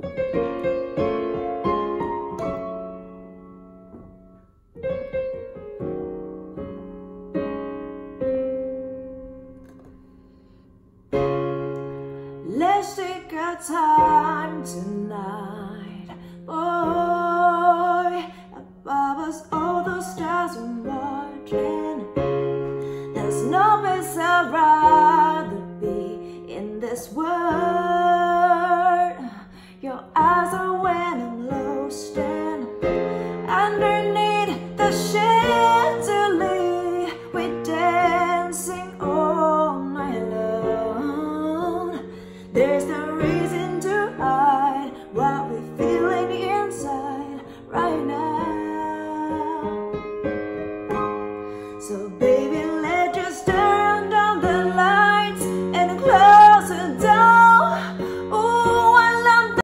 Let's take our time tonight, boy. Above us There's no reason.